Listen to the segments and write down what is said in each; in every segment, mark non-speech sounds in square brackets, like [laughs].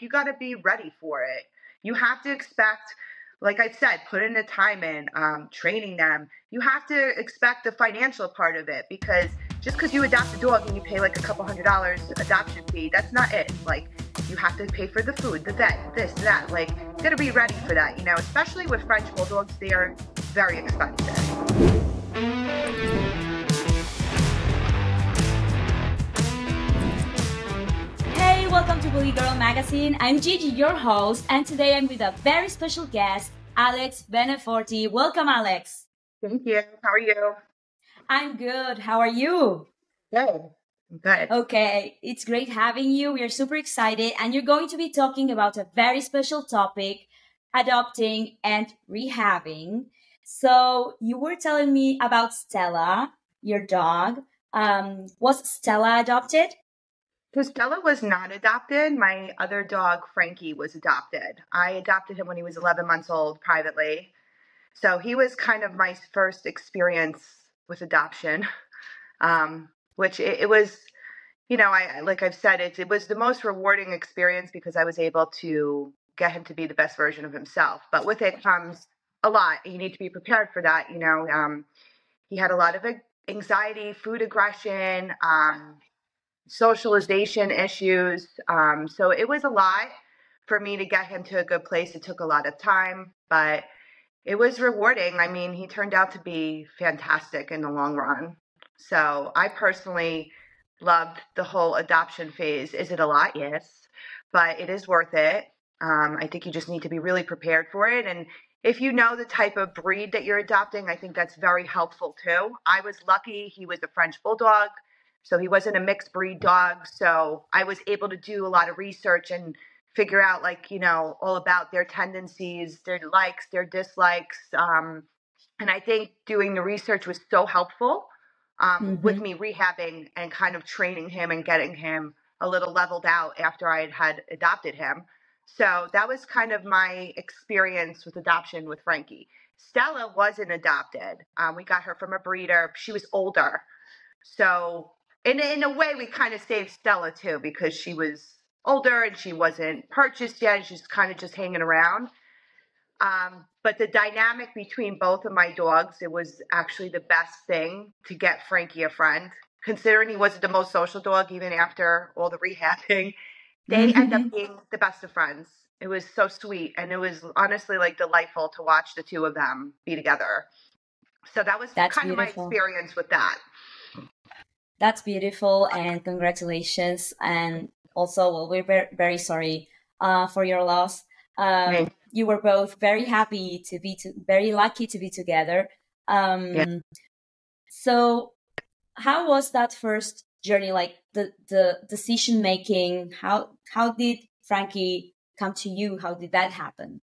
you got to be ready for it. You have to expect, like I said, put in the time in, um, training them. You have to expect the financial part of it because just because you adopt a dog and you pay like a couple hundred dollars adoption fee, that's not it. Like you have to pay for the food, the vet, this, that. Like you got to be ready for that, you know. Especially with French bulldogs, they are very expensive. Welcome to Bully Girl Magazine. I'm Gigi, your host, and today I'm with a very special guest, Alex Beneforti. Welcome, Alex. Thank you. How are you? I'm good. How are you? Good. Good. Okay, it's great having you. We are super excited, and you're going to be talking about a very special topic adopting and rehabbing. So, you were telling me about Stella, your dog. Um, was Stella adopted? Stella was not adopted. My other dog, Frankie, was adopted. I adopted him when he was 11 months old privately. So he was kind of my first experience with adoption, um, which it, it, was, you know, I like I've said, it, it was the most rewarding experience because I was able to get him to be the best version of himself. But with it comes a lot. You need to be prepared for that. You know, um, he had a lot of anxiety, food aggression. Um, socialization issues. Um, so it was a lot for me to get him to a good place. It took a lot of time, but it was rewarding. I mean, he turned out to be fantastic in the long run. So I personally loved the whole adoption phase. Is it a lot? Yes, but it is worth it. Um, I think you just need to be really prepared for it. And if you know the type of breed that you're adopting, I think that's very helpful too. I was lucky he was a French Bulldog. So he wasn't a mixed breed dog. So I was able to do a lot of research and figure out, like, you know, all about their tendencies, their likes, their dislikes. Um, and I think doing the research was so helpful um, mm-hmm. with me rehabbing and kind of training him and getting him a little leveled out after I had, had adopted him. So that was kind of my experience with adoption with Frankie. Stella wasn't adopted. Um, we got her from a breeder. She was older. So in in a way, we kind of saved Stella too because she was older and she wasn't purchased yet. And she's kind of just hanging around. Um, but the dynamic between both of my dogs, it was actually the best thing to get Frankie a friend, considering he wasn't the most social dog even after all the rehabbing. [laughs] They mm-hmm. end up being the best of friends. It was so sweet, and it was honestly like delightful to watch the two of them be together. So that was That's kind beautiful. of my experience with that. That's beautiful and congratulations. And also, well, we're very, very sorry uh, for your loss. Um, You were both very happy to be, to, very lucky to be together. Um, yeah. So, how was that first journey? Like the the decision making. How how did Frankie come to you? How did that happen?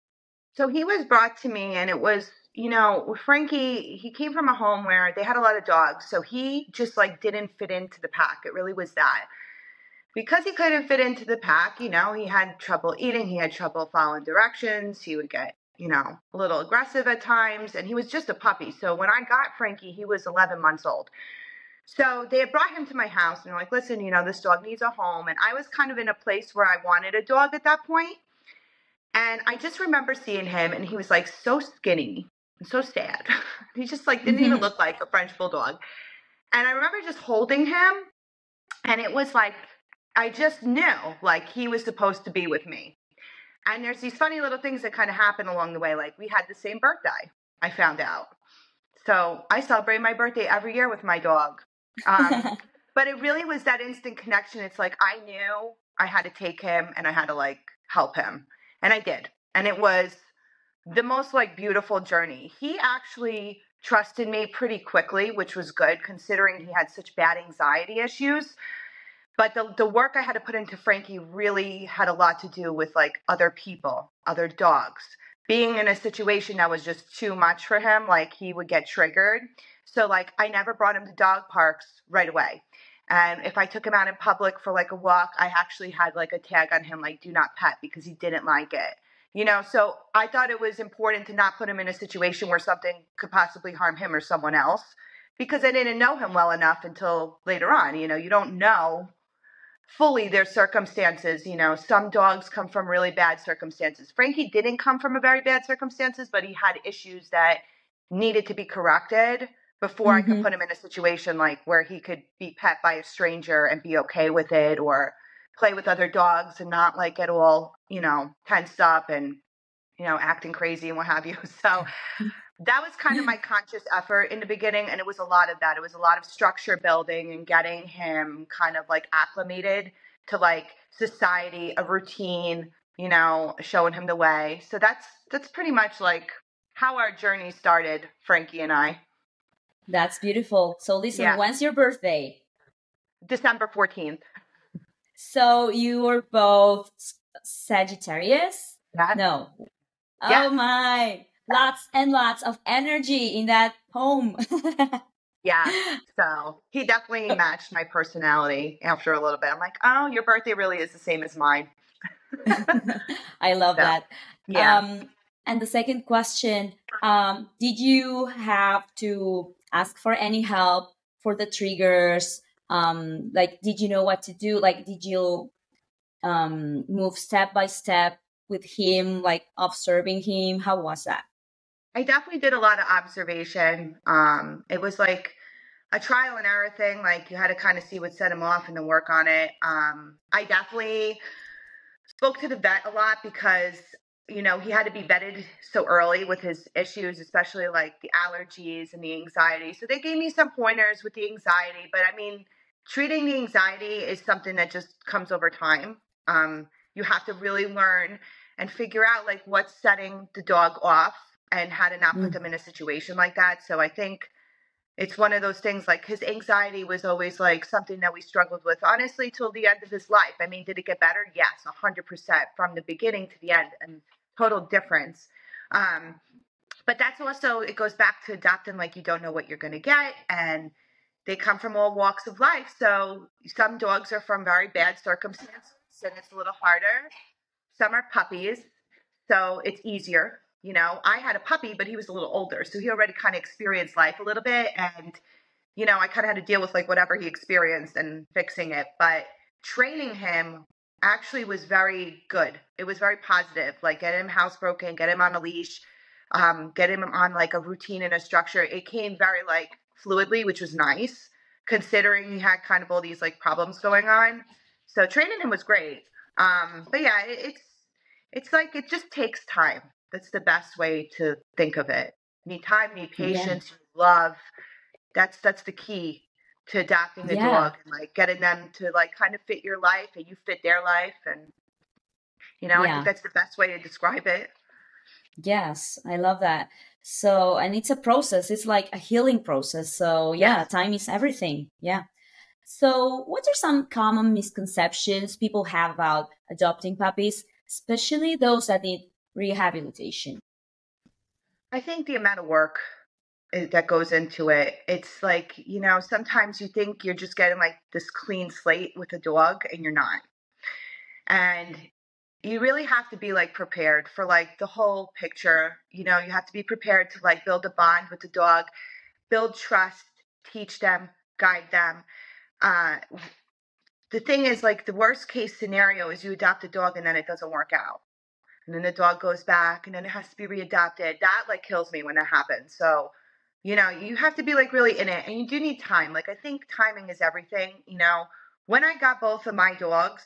So he was brought to me, and it was you know, Frankie, he came from a home where they had a lot of dogs, so he just like didn't fit into the pack. It really was that. Because he couldn't fit into the pack, you know, he had trouble eating, he had trouble following directions, he would get, you know, a little aggressive at times, and he was just a puppy. So when I got Frankie, he was 11 months old. So they had brought him to my house and they're like, listen, you know, this dog needs a home. And I was kind of in a place where I wanted a dog at that point. And I just remember seeing him and he was like so skinny so sad. [laughs] he just like didn't even mm-hmm. look like a French bulldog. And I remember just holding him and it was like I just knew like he was supposed to be with me. And there's these funny little things that kind of happen along the way. Like we had the same birthday, I found out. So I celebrate my birthday every year with my dog. Um, [laughs] but it really was that instant connection. It's like I knew I had to take him and I had to like help him. And I did. And it was the most like beautiful journey. He actually trusted me pretty quickly, which was good considering he had such bad anxiety issues. But the the work I had to put into Frankie really had a lot to do with like other people, other dogs. Being in a situation that was just too much for him, like he would get triggered. So like I never brought him to dog parks right away. And if I took him out in public for like a walk, I actually had like a tag on him like do not pet because he didn't like it. You know, so I thought it was important to not put him in a situation where something could possibly harm him or someone else because I didn't know him well enough until later on. You know, you don't know fully their circumstances. You know, some dogs come from really bad circumstances. Frankie didn't come from a very bad circumstances, but he had issues that needed to be corrected before mm-hmm. I could mm-hmm. put him in a situation like where he could be pet by a stranger and be okay with it or play with other dogs and not like at all, you know, tensed up and, you know, acting crazy and what have you. [laughs] So that was kind of [laughs] my conscious effort in the beginning. And it was a lot of that. It was a lot of structure building and getting him kind of like acclimated to like society, a routine, you know, showing him the way. So that's that's pretty much like how our journey started, Frankie and I. That's beautiful. So listen, yeah. when's your birthday? December 14th. So you were both Sagittarius? Yeah. No. Yeah. Oh my. Lots and lots of energy in that poem. [laughs] yeah. So he definitely matched my personality after a little bit. I'm like, oh, your birthday really is the same as mine. [laughs] I love so, that. Yeah. Um, and the second question um, Did you have to ask for any help for the triggers? Um, like, did you know what to do? Like, did you um, move step by step with him, like observing him? How was that? I definitely did a lot of observation. Um, it was like a trial and error thing. Like you had to kind of see what set him off and then work on it. Um, I definitely spoke to the vet a lot because you know, he had to be vetted so early with his issues, especially like the allergies and the anxiety. So they gave me some pointers with the anxiety, but I mean, treating the anxiety is something that just comes over time. Um, you have to really learn and figure out like what's setting the dog off and how to not put mm. them in a situation like that. So I think it's one of those things like his anxiety was always like something that we struggled with honestly till the end of his life. I mean, did it get better? Yes, 100% from the beginning to the end. And total difference. Um, but that's also it goes back to adopting like you don't know what you're going to get and they come from all walks of life so some dogs are from very bad circumstances and it's a little harder some are puppies so it's easier you know i had a puppy but he was a little older so he already kind of experienced life a little bit and you know i kind of had to deal with like whatever he experienced and fixing it but training him actually was very good. It was very positive. Like get him housebroken, get him on a leash, um, get him on like a routine and a structure. It came very like fluidly, which was nice considering he had kind of all these like problems going on. So training him was great. Um, but yeah, it, it's it's like it just takes time. That's the best way to think of it. need time, need patience, yeah. love. That's that's the key to adopting the yeah. dog and like getting them to like kind of fit your life and you fit their life and you know yeah. i think that's the best way to describe it yes i love that so and it's a process it's like a healing process so yeah yes. time is everything yeah so what are some common misconceptions people have about adopting puppies especially those that need rehabilitation i think the amount of work eh, that goes into it. It's like, you know, sometimes you think you're just getting like this clean slate with a dog and you're not. And you really have to be like prepared for like the whole picture. You know, you have to be prepared to like build a bond with the dog, build trust, teach them, guide them. Uh, the thing is, like, the worst case scenario is you adopt a dog and then it doesn't work out. And then the dog goes back and then it has to be readopted. That like kills me when that happens. So, you know, you have to be like really in it and you do need time. Like I think timing is everything, you know. When I got both of my dogs,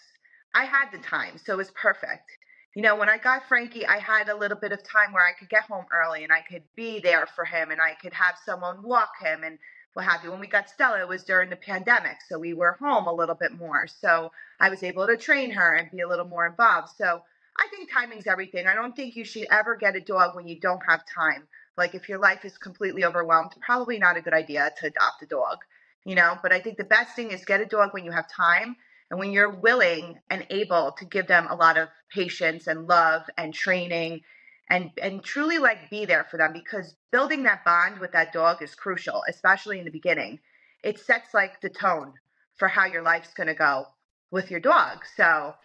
I had the time, so it was perfect. You know, when I got Frankie, I had a little bit of time where I could get home early and I could be there for him and I could have someone walk him and what have you. When we got Stella, it was during the pandemic, so we were home a little bit more. So I was able to train her and be a little more involved. So I think timing's everything. I don't think you should ever get a dog when you don't have time. Like if your life is completely overwhelmed, probably not a good idea to adopt a dog, you know. But I think the best thing is get a dog when you have time and when you're willing and able to give them a lot of patience and love and training and and truly like be there for them because building that bond with that dog is crucial, especially in the beginning. It sets like the tone for how your life's going to go with your dog. So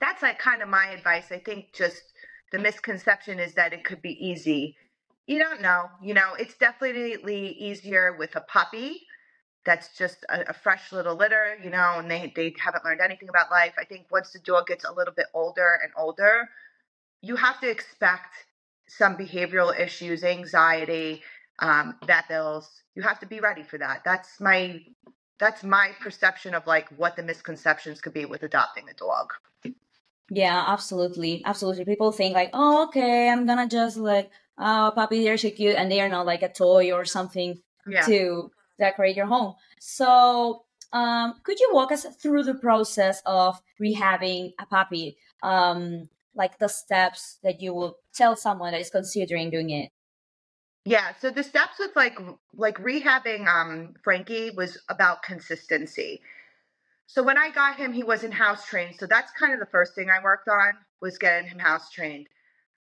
that's like kind of my advice. I think just the misconception is that it could be easy you don't know. You know, it's definitely easier with a puppy that's just a, a, fresh little litter, you know, and they, they haven't learned anything about life. I think once the dog gets a little bit older and older, you have to expect some behavioral issues, anxiety, um, vet bills. You have to be ready for that. That's my that's my perception of like what the misconceptions could be with adopting a dog. Yeah, absolutely, absolutely. People think like, oh, okay, I'm gonna just like, oh, puppy, they're so cute, and they are not like a toy or something yeah. to decorate your home. So, um, could you walk us through the process of rehabbing a puppy? Um, like the steps that you will tell someone that is considering doing it. Yeah, so the steps with like like rehabbing um Frankie was about consistency. So when I got him, he wasn't house trained. So that's kind of the first thing I worked on was getting him house trained.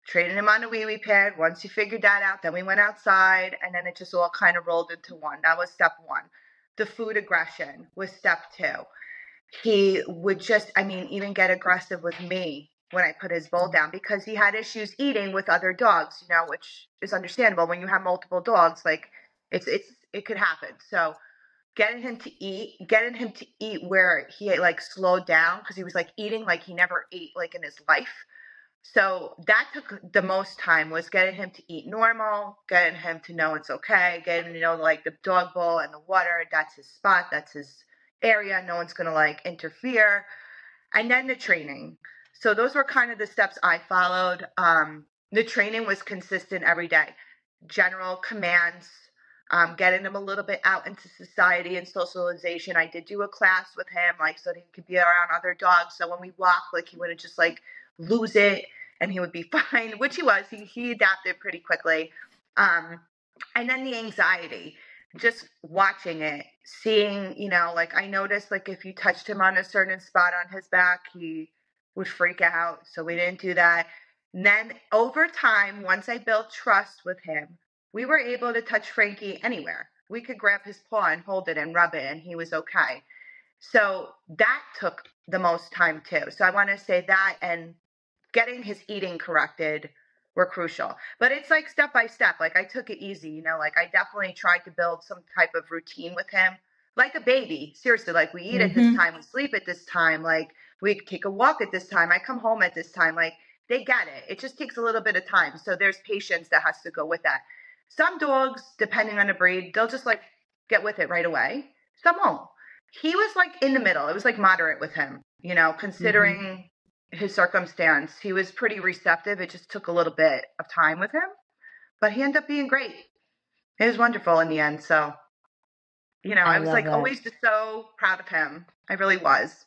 Training him on a wee wee pad. Once he figured that out, then we went outside and then it just all kind of rolled into one. That was step one. The food aggression was step two. He would just, I mean, even get aggressive with me when I put his bowl down because he had issues eating with other dogs, you know, which is understandable when you have multiple dogs. Like it's it's it could happen. So getting him to eat, getting him to eat where he like slowed down because he was like eating like he never ate like in his life. So that took the most time was getting him to eat normal, getting him to know it's okay, getting to know like the dog bowl and the water, that's his spot, that's his area, no one's gonna like interfere. And then the training. So those were kind of the steps I followed. Um, the training was consistent every day. General commands, um, getting him a little bit out into society and socialization. I did do a class with him, like so that he could be around other dogs. So when we walk, like he wouldn't just like lose it and he would be [laughs] fine, which he was. He he adapted pretty quickly. Um, and then the anxiety, just watching it, seeing, you know, like I noticed like if you touched him on a certain spot on his back, he would freak out. So we didn't do that. And then over time, once I built trust with him, we were able to touch Frankie anywhere. We could grab his paw and hold it and rub it, and he was okay. So that took the most time too. So I want to say that and getting his eating corrected were crucial. But it's like step by step. Like I took it easy, you know, like I definitely tried to build some type of routine with him. Like a baby. Seriously, like we eat mm-hmm. at this mm-hmm. time, we sleep at this time, like we take a walk at this time. I come home at this time. Like they get it. It just takes a little bit of time. So there's patience that has to go with that. Some dogs, depending on the breed, they'll just like get with it right away. Some won't. He was like in the middle. It was like moderate with him, you know, considering mm-hmm. his circumstance. He was pretty receptive. It just took a little bit of time with him, but he ended up being great. It was wonderful in the end. So, you know, I, I was like that. always just so proud of him. I really was.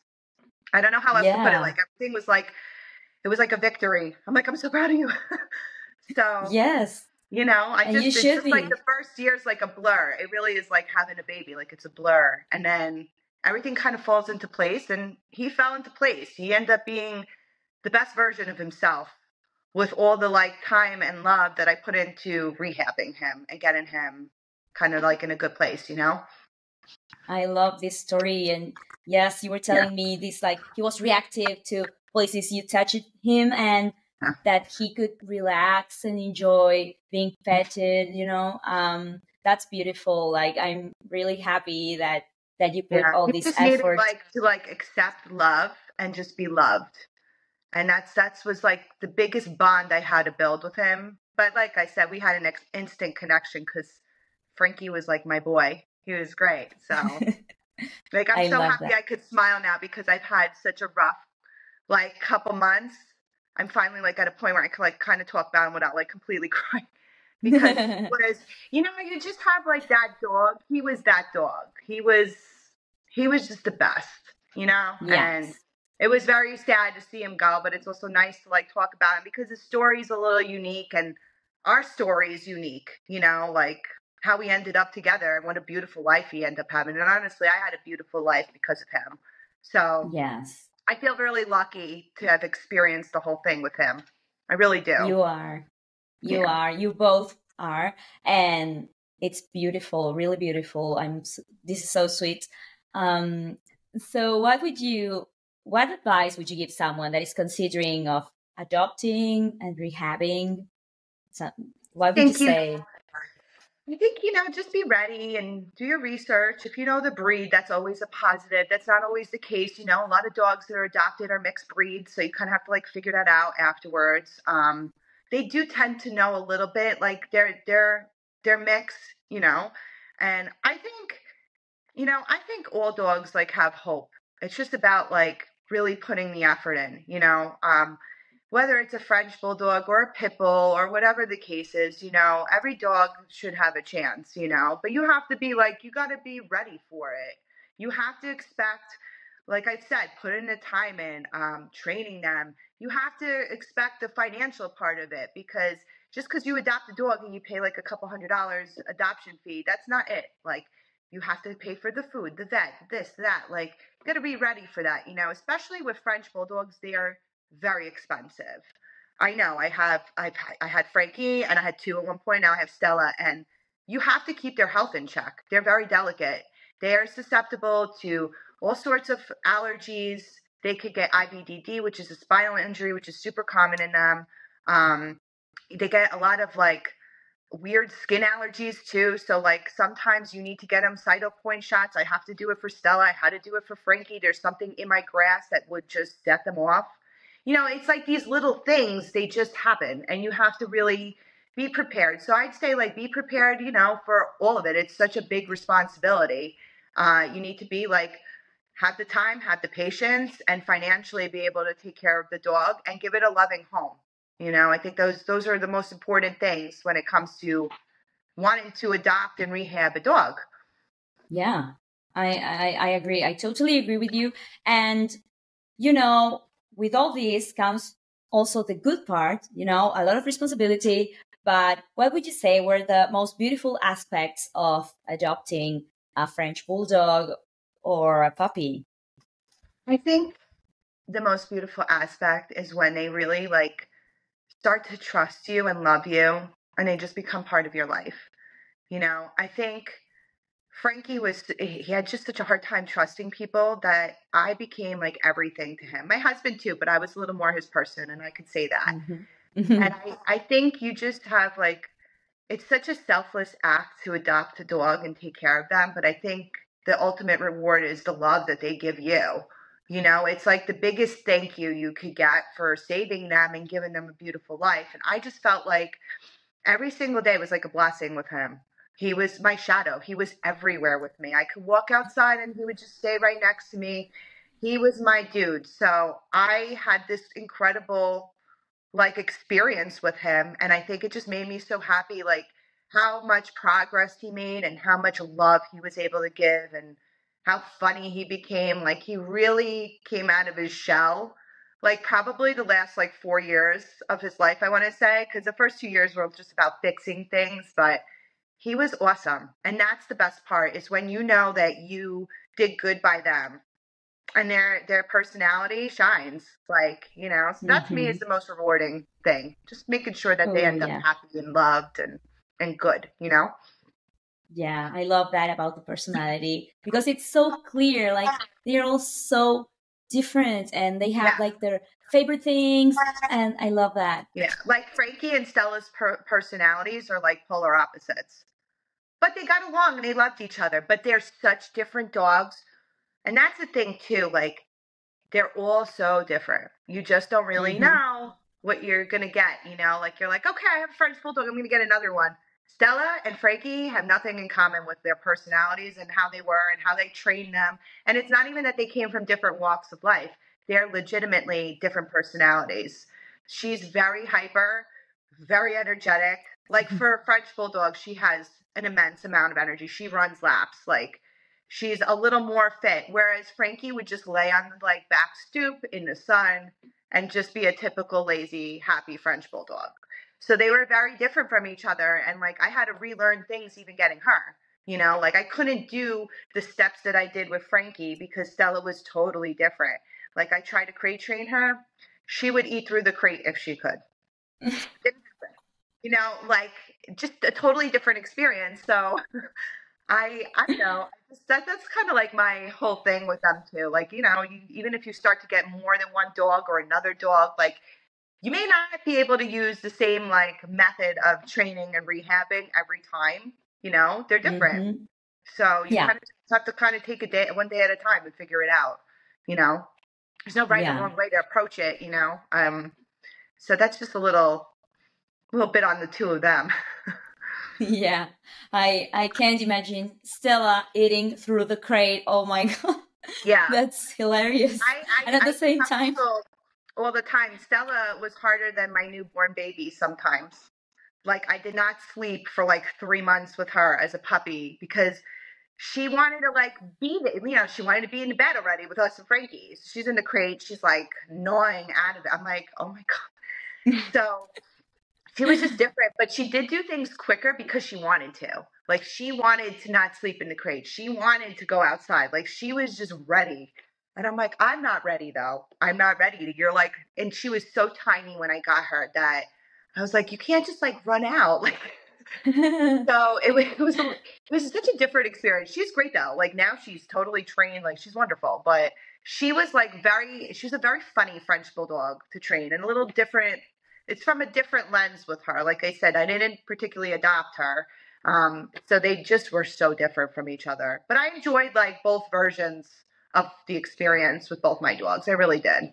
I don't know how else yeah. to put it. Like everything was like it was like a victory. I'm like, I'm so proud of you. [laughs] so yes, you know, I and just it's just be. like the first year is like a blur. It really is like having a baby. Like it's a blur, and then everything kind of falls into place. And he fell into place. He ended up being the best version of himself with all the like time and love that I put into rehabbing him and getting him kind of like in a good place. You know. I love this story. And yes, you were telling yeah. me this like he was reactive to places you touched him and yeah. that he could relax and enjoy being petted, you know. Um that's beautiful. Like I'm really happy that that you put yeah. all these efforts like to like accept love and just be loved. And that's that's was like the biggest bond I had to build with him. But like I said, we had an ex- instant connection because Frankie was like my boy he was great. So, [laughs] like, I'm so happy that. I could smile now because I've had such a rough, like, couple months. I'm finally like at a point where I can like kind of talk about him without like completely [laughs] crying because [laughs] was you know you just have like that dog. He was that dog. He was he was just the best, you know. Yes. And it was very sad to see him go, but it's also nice to like talk about him because his story's a little unique and our story is unique, you know, like how we ended up together and what a beautiful life he ended up having. And honestly, I had a beautiful life because of him. So yes, I feel really lucky to have experienced the whole thing with him. I really do. You are. You yeah. are. You both are. And it's beautiful, really beautiful. I'm this is so sweet. Um so what would you what advice would you give someone that is considering of adopting and rehabbing? So, what would Thank you say? I think, you know, just be ready and do your research. If you know the breed, that's always a positive. That's not always the case. You know, a lot of dogs that are adopted are mixed breeds, so you kind of have to like figure that out afterwards. Um, they do tend to know a little bit, like they're they're they're mixed, you know. And I think, you know, I think all dogs like have hope. It's just about like really putting the effort in, you know. Um, whether it's a French bulldog or a pit bull or whatever the case is, you know, every dog should have a chance, you know, but you have to be like, you got to be ready for it. You have to expect, like I said, put in the time in, um, training them. You have to expect the financial part of it because just because you adopt a dog and you pay like a couple hundred dollars adoption fee, that's not it. Like, you have to pay for the food, the vet, this, that. Like, you got to be ready for that, you know, especially with French bulldogs. They are very expensive. I know I have I've I had Frankie and I had two at one point. Now I have Stella, and you have to keep their health in check. They're very delicate. They are susceptible to all sorts of allergies. They could get IVDD, which is a spinal injury, which is super common in them. Um, they get a lot of like weird skin allergies too. So like sometimes you need to get them Cytopoint shots. I have to do it for Stella. I had to do it for Frankie. There's something in my grass that would just set them off you know, it's like these little things, they just happen and you have to really be prepared. So I'd say, like, be prepared, you know, for all of it. It's such a big responsibility. Uh, you need to be like, have the time, have the patience, and financially be able to take care of the dog and give it a loving home. You know, I think those those are the most important things when it comes to wanting to adopt and rehab a dog. Yeah, I, I, I agree. I totally agree with you. And you know, with all this comes also the good part, you know, a lot of responsibility. But what would you say were the most beautiful aspects of adopting a French bulldog or a puppy? I think the most beautiful aspect is when they really like start to trust you and love you and they just become part of your life. You know, I think Frankie was he had just such a hard time trusting people that I became like everything to him. My husband too, but I was a little more his person and I could say that. Mm-hmm. Mm-hmm. And I, I think you just have like it's such a selfless act to adopt a dog and take care of them, but I think the ultimate reward is the love that they give you. You know, it's like the biggest thank you you could get for saving them and giving them a beautiful life. And I just felt like every single day was like a blessing with him. He was my shadow. He was everywhere with me. I could walk outside and he would just stay right next to me. He was my dude. So I had this incredible like experience with him and I think it just made me so happy like how much progress he made and how much love he was able to give and how funny he became. Like he really came out of his shell. Like probably the last like 4 years of his life I want to say cuz the first 2 years were just about fixing things, but he was awesome. And that's the best part is when you know that you did good by them and their their personality shines like you know so that mm-hmm. to me is mm-hmm. the most rewarding thing just making sure that oh, they end yeah. up happy and loved and and good you know yeah i love that about the personality because it's so clear like they're all so different and they have yeah. like their favorite things and i love that yeah like frankie and stella's per- personalities are like polar opposites but they got along and they loved each other. But they're such different dogs. And that's the thing, too. Like, they're all so different. You just don't really mm-hmm. know what you're going to get. You know, like, you're like, okay, I have a French Bulldog. I'm going to get another one. Stella and Frankie have nothing in common with their personalities and how they were and how they trained them. And it's not even that they came from different walks of life, they're legitimately different personalities. She's very hyper, very energetic. Like [laughs] for a French Bulldog, she has an immense amount of energy. She runs laps. Like she's a little more fit. Whereas Frankie would just lay on the like back stoop in the sun and just be a typical lazy, happy French bulldog. So they were very different from each other. And like I had to relearn things even getting her. You know, like I couldn't do the steps that I did with Frankie because Stella was totally different. Like I tried to crate train her. She would eat through the crate if she could. [laughs] you know, like just a totally different experience. So [laughs] I I know that that's kind of like my whole thing with them too. Like you know, you, even if you start to get more than one dog or another dog, like you may not be able to use the same like method of training and rehabbing every time. You know, they're different. Mm-hmm. So you yeah. kind of have to kind of take a day, one day at a time, and figure it out. You know, there's no right yeah. or wrong way to approach it. You know, um, so that's just a little, little bit on the two of them. [laughs] yeah, I I can't imagine Stella eating through the crate. Oh my [laughs] god. Yeah, that's hilarious. I, I, and at the I same time, all the time, Stella was harder than my newborn baby sometimes. Like I did not sleep for like three months with her as a puppy because she wanted to like be the, you know she wanted to be in the bed already with us and Frankie. So she's in the crate. She's like gnawing out of it. I'm like, oh my god. [laughs] so she was just different, but she did do things quicker because she wanted to. Like she wanted to not sleep in the crate. She wanted to go outside. Like she was just ready. And I'm like, I'm not ready though. I'm not ready. You're like, and she was so tiny when I got her that I was like, you can't just like run out. [laughs] Like, [laughs] so it was, it was, it was such a different experience. She's great though. Like now she's totally trained. Like she's wonderful, but she was like very, she was a very funny French bulldog to train and a little different. It's from a different lens with her. Like I said, I didn't particularly adopt her. Um, so they just were so different from each other. But I enjoyed like both versions of the experience with both my dogs. I really did.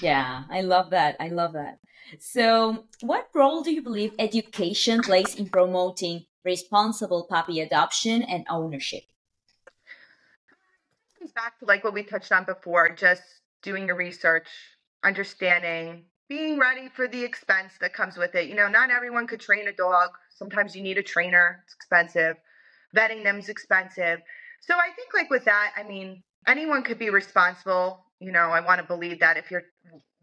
Yeah, I love that. I love that. So, what role do you believe education plays in promoting responsible puppy adoption and ownership? Comes back to like what we touched on before, just doing your research, understanding, being ready for the expense that comes with it. You know, not everyone could train a dog. Sometimes you need a trainer. It's expensive. Vetting them is expensive. So I think like with that, I mean, anyone could be responsible. You know, I want to believe that if you're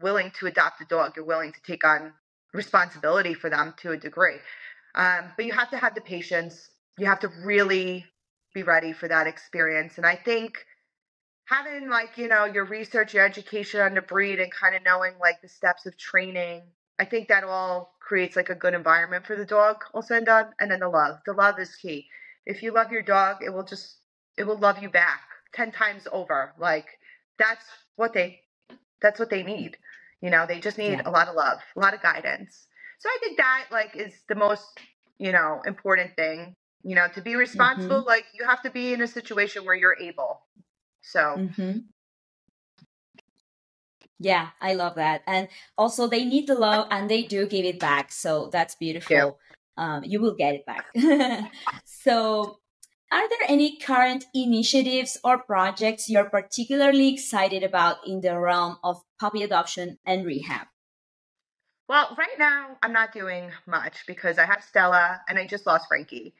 willing to adopt a dog, you're willing to take on responsibility for them to a degree. Um, but you have to have the patience. You have to really be ready for that experience. And I think having like, you know, your research, your education on the breed and kind of knowing like the steps of training, I think that all creates like a good environment for the dog also and done. And then the love. The love is key. If you love your dog, it will just it will love you back 10 times over. Like that's what they that's what they need. You know, they just need yeah. a lot of love, a lot of guidance. So I think that like is the most, you know, important thing. You know, to be responsible, mm-hmm. like you have to be in a situation where you're able. So mm-hmm. Yeah, I love that. And also they need the love and they do give it back. So that's beautiful. Um, you will get it back. [laughs] so are there any current initiatives or projects you're particularly excited about in the realm of puppy adoption and rehab? Well, right now I'm not doing much because I have Stella and I just lost Frankie.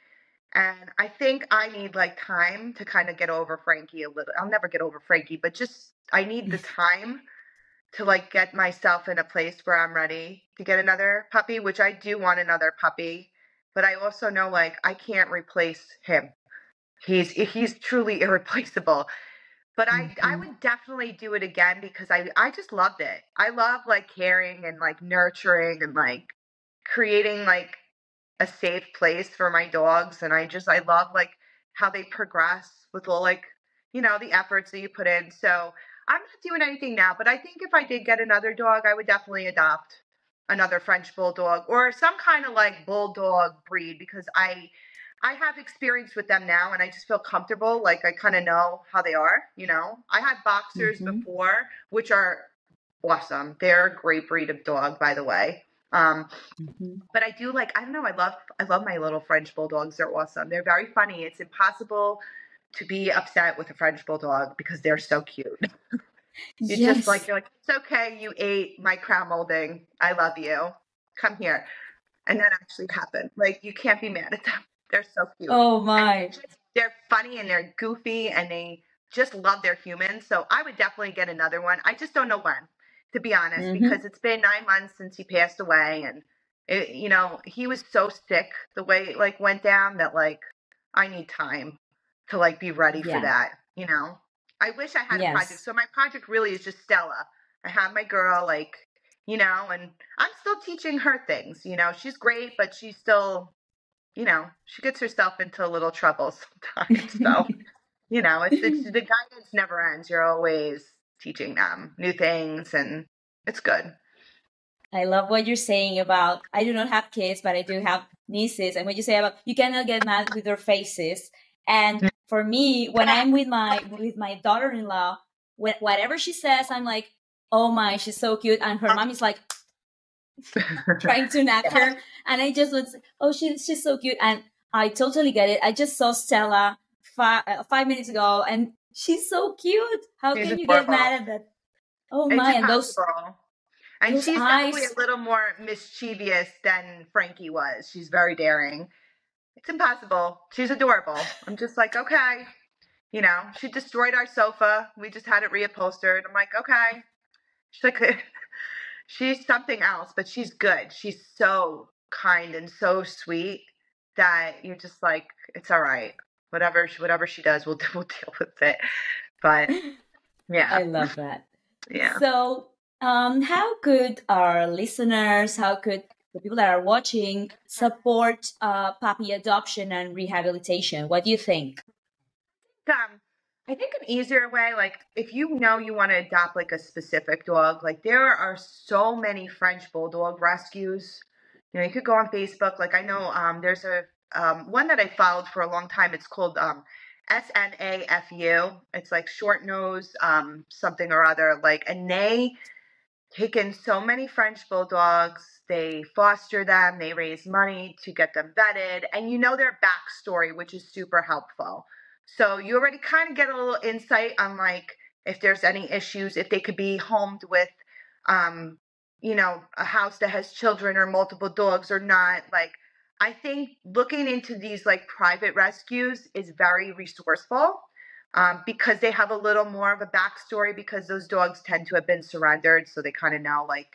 And I think I need like time to kind of get over Frankie a little. I'll never get over Frankie, but just I need the [laughs] time to like get myself in a place where I'm ready to get another puppy, which I do want another puppy. But I also know like I can't replace him. He's he's truly irreplaceable. But I mm-hmm. I would definitely do it again because I I just loved it. I love like caring and like nurturing and like creating like a safe place for my dogs and I just I love like how they progress with all like you know the efforts that you put in. So I'm not doing anything now, but I think if I did get another dog, I would definitely adopt another French bulldog or some kind of like bulldog breed because I I have experience with them now and I just feel comfortable. Like I kind of know how they are, you know. I had boxers mm-hmm. before, which are awesome. They're a great breed of dog, by the way. Um, mm-hmm. but I do like I don't know, I love I love my little French bulldogs. They're awesome. They're very funny. It's impossible to be upset with a French bulldog because they're so cute. [laughs] it's yes. just like you're like, it's okay, you ate my crown molding. I love you. Come here. And that actually happened. Like you can't be mad at them. They're so cute. Oh my. They're funny and they're goofy and they just love their humans. So I would definitely get another one. I just don't know when, to be honest, mm-hmm. because it's been nine months since he passed away and it, you know, he was so sick the way it like went down that like I need time to like be ready yeah. for that, you know. I wish I had yes. a project. So my project really is just Stella. I have my girl like, you know, and I'm still teaching her things, you know. She's great, but she's still you know, she gets herself into a little trouble [laughs] sometimes. So, you know, it's, it's [laughs] the guidance never ends. You're always teaching them new things, and it's good. I love what you're saying about I do not have kids, but I do have nieces and what you say about you cannot get mad with their faces. And mm. for me, when I'm with my with my daughter-in-law, whatever she says, I'm like, oh my, she's so cute, and her uh-huh. mom is like trying to nag her, and I just was, oh, she, she's so cute, and I totally get it. I just saw Stella five, uh, five minutes ago, and she's so cute. How she's can you get mad at that? Oh my, and those and she's eyes. definitely a little more mischievous than Frankie was. She's very daring. It's impossible. She's adorable. I'm just like, okay. You know, she destroyed our sofa. We just had it reupholstered. I'm like, okay. She's like, [laughs] she's something else, but she's good. She's so kind and so sweet that you're just like, it's all right. Whatever, she, whatever she does, we'll [laughs] we'll deal with it. But yeah, I love that. [laughs] Yeah. So um, how could our listeners, how could the people that are watching support uh, puppy adoption and rehabilitation? What do you think? Um, I think an easier way, like if you know you want to adopt like a specific dog, like there are so many French bulldog rescues. You know, you could go on Facebook. Like I know um, there's a um, one that I followed for a long time. It's called um, SNAFU. It's like short nose um, something or other. Like and they take in so many French bulldogs. They foster them, they raise money to get them vetted, and you know their backstory, which is super helpful. So you already kind of get a little insight on like if there's any issues, if they could be homed with, um, you know, a house that has children or multiple dogs or not. Like, I think looking into these like private rescues is very resourceful um, because they have a little more of a backstory because those dogs tend to have been surrendered, so they kind of know like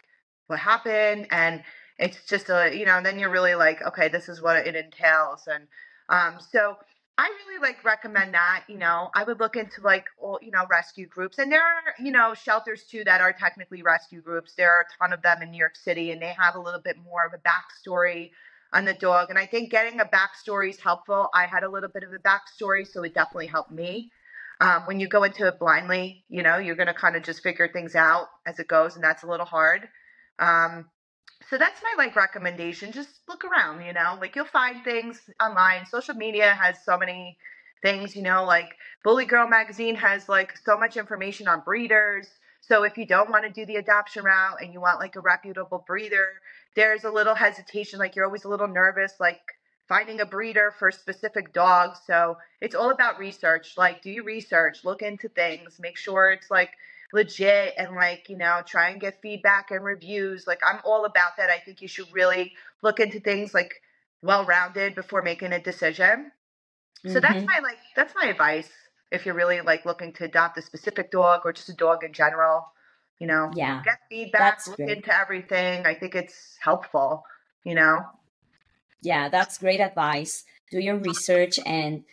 what happened, and it's just a you know. then you're really like, okay, this is what it entails, and um, so I really like recommend that. You know, I would look into like you know rescue groups, and there are you know shelters too that are technically rescue groups. There are a ton of them in New York City, and they have a little bit more of a backstory on the dog. And I think getting a backstory is helpful. I had a little bit of a backstory, so it definitely helped me. Um, when you go into it blindly, you know, you're going to kind of just figure things out as it goes, and that's a little hard. Um, so that's my like recommendation. Just look around, you know, like you'll find things online. Social media has so many things, you know, like Bully Girl magazine has like so much information on breeders. So if you don't want to do the adoption route and you want like a reputable breeder, there's a little hesitation, like you're always a little nervous, like finding a breeder for specific dogs. So it's all about research. Like, do your research, look into things, make sure it's like legit and like, you know, try and get feedback and reviews. Like, I'm all about that. I think you should really look into things like well rounded before making a decision. So mm-hmm. that's my like that's my advice if you're really like looking to adopt a specific dog or just a dog in general. You know, yeah, get feedback, that's look great. into everything. I think it's helpful. You know, yeah, that's great advice. Do your research and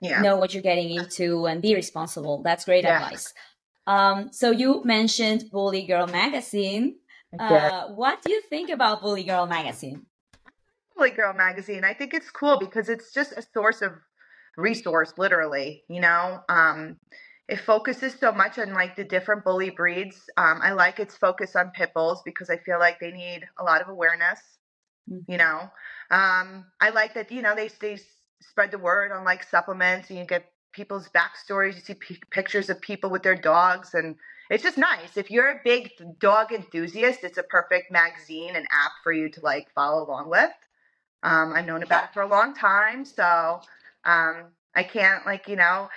yeah. know what you're getting into and be responsible. That's great yeah. advice. Um, so you mentioned Bully Girl magazine. Uh, what do you think about Bully Girl magazine? Bully Girl magazine. I think it's cool because it's just a source of resource, literally. You know, um, it focuses so much on like the different bully breeds. Um, I like its focus on pit bulls because I feel like they need a lot of awareness. Mm-hmm. You know, um, I like that, you know, they, they spread the word on like supplements and you get people's backstories. You see p- pictures of people with their dogs and it's just nice. If you're a big dog enthusiast, it's a perfect magazine and app for you to like follow along with. Um, I've known about it for a long time, so um, I can't like you know,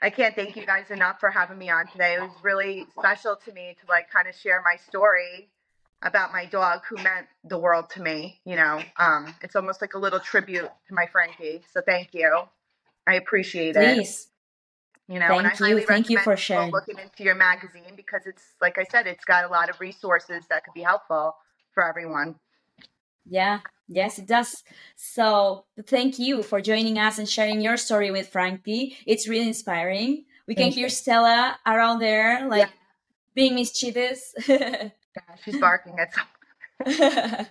I can't thank you guys enough for having me on today. It was really special to me to like kind of share my story about my dog who meant the world to me. You know, um, it's almost like a little tribute to my Frankie. So thank you. I appreciate Please. it. Please. You know, thank you. Thank you for sharing. Looking into your magazine because it's like I said, it's got a lot of resources that could be helpful for everyone. Yeah, yes, it does. So thank you for joining us and sharing your story with Frankie. It's really inspiring. We thank can hear Stella around there, like yeah. being mischievous. Yeah, she's barking at something.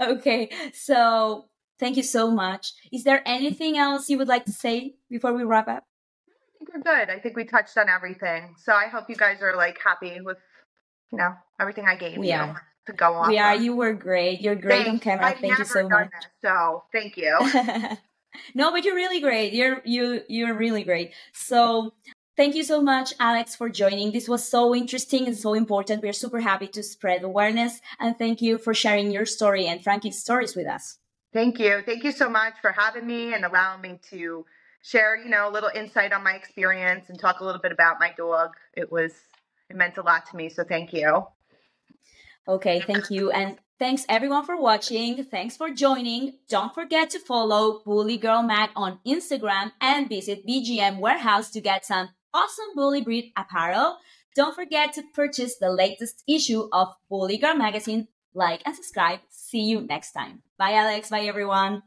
[laughs] okay, so thank you so much. Is there anything else you would like to say before we wrap up? I think we're good. I think we touched on everything. So I hope you guys are like happy with, you know, everything I gave we you. Are. to go on. Yeah. You were great. You're great Thanks. on camera. I've thank you so much. This, so thank you. [laughs] no, but you're really great. You're you you're really great. So thank you so much, Alex, for joining. This was so interesting and so important. We're super happy to spread awareness, and thank you for sharing your story and Frankie's stories with us. Thank you. Thank you so much for having me and allowing me to share, you know, a little insight on my experience and talk a little bit about my dog. It was it meant a lot to me, so thank you. Okay, thank you. And thanks everyone for watching. Thanks for joining. Don't forget to follow Bully Girl Mag on Instagram and visit BGM Warehouse to get some awesome bully breed apparel. Don't forget to purchase the latest issue of Bully Girl magazine. Like and subscribe. See you next time. Bye, Alex. Bye, everyone.